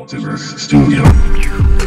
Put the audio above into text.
Multiverse Studio.